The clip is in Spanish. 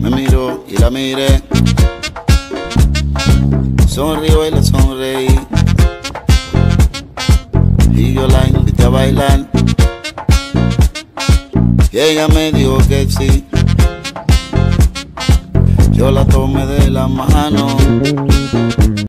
Me miró y la miré. Sonrió y la sonreí. Y yo la invité a bailar. Y ella me dijo que sí. Yo la tomé de la mano